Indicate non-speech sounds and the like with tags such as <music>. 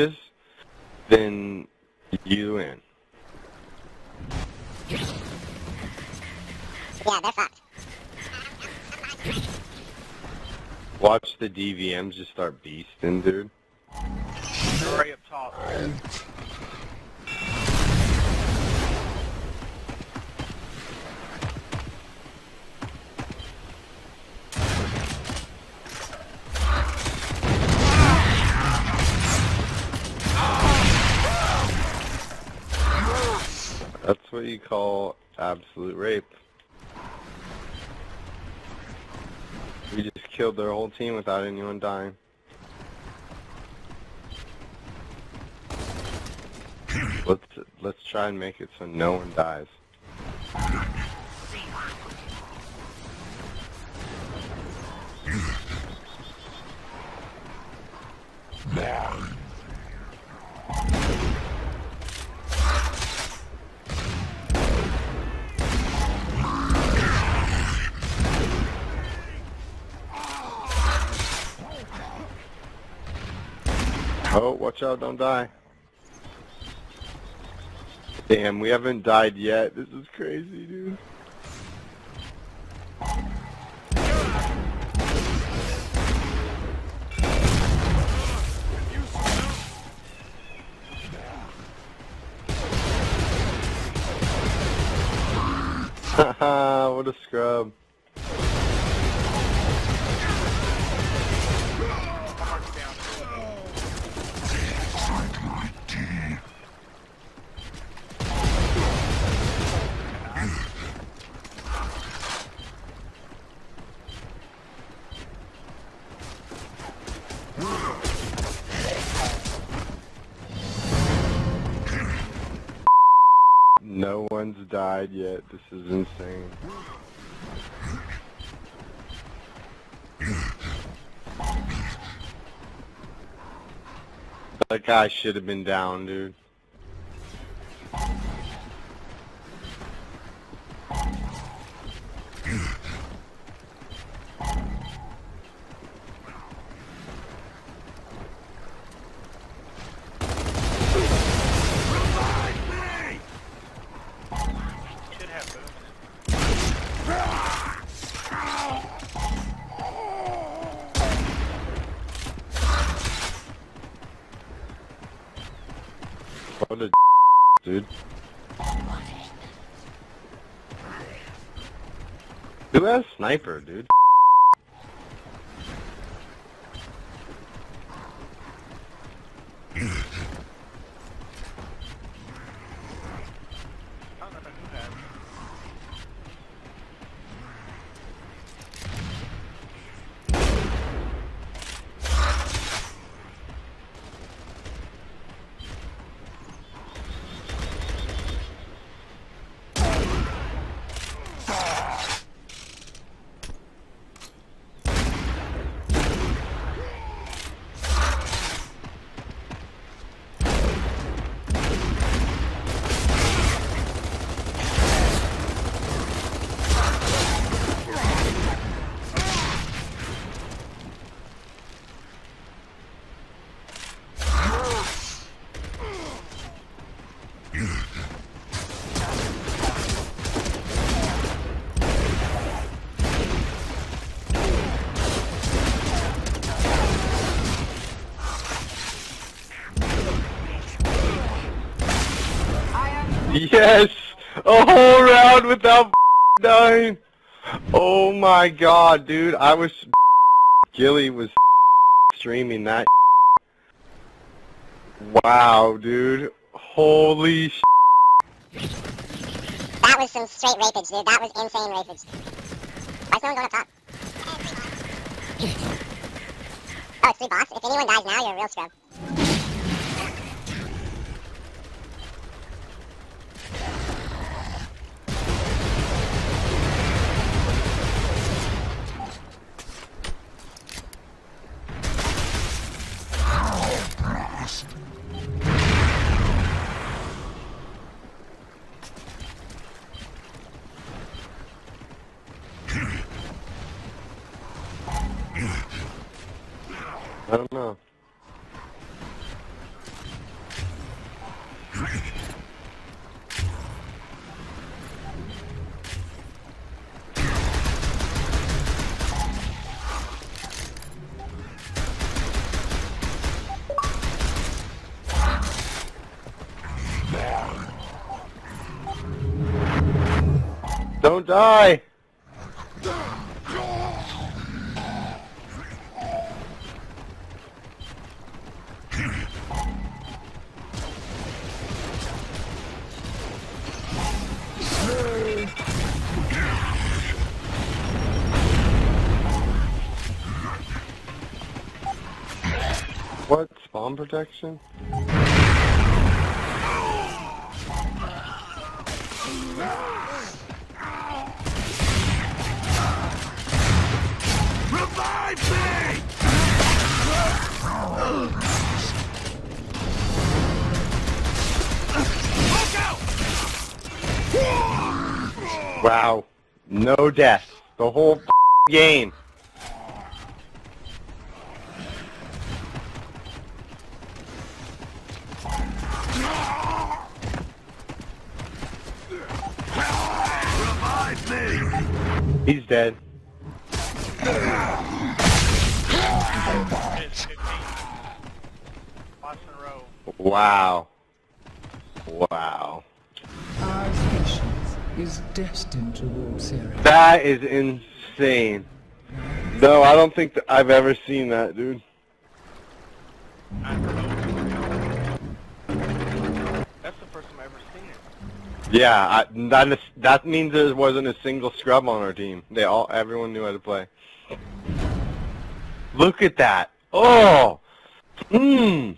is, then you win. Yeah, they're fucked. Watch the DVMs just start beasting, dude. Right up top. That's what you call absolute rape. We just killed their whole team without anyone dying. Let's let's try and make it so no one dies. Watch out, don't die. Damn, we haven't died yet. This is crazy, dude. Haha, <laughs> what a scrub. One's died yet. This is insane. That guy should have been down, dude. Dude. Who has sniper, dude? Yes! A whole round without <laughs> dying! Oh my god, dude. I was... <laughs> Gilly was <laughs> streaming that Wow, dude. Holy sh... That was some straight rapage, dude. That was insane rapage. Why is no one going up top? Oh, it's three boss? If anyone dies now, you're a real scrub. I don't know. Don't die! What? Spawn protection? Wow. No death. The whole game. He's dead. It's 15. Lost in a row. Wow. Wow. Our patience is destined to rule Sirius. That is insane. No, I don't think that I've ever seen that, dude. That's the first time I've ever seen it. Yeah, I, that is, that means there wasn't a single scrub on our team. They all, everyone knew how to play. Look at that. Oh, mmm.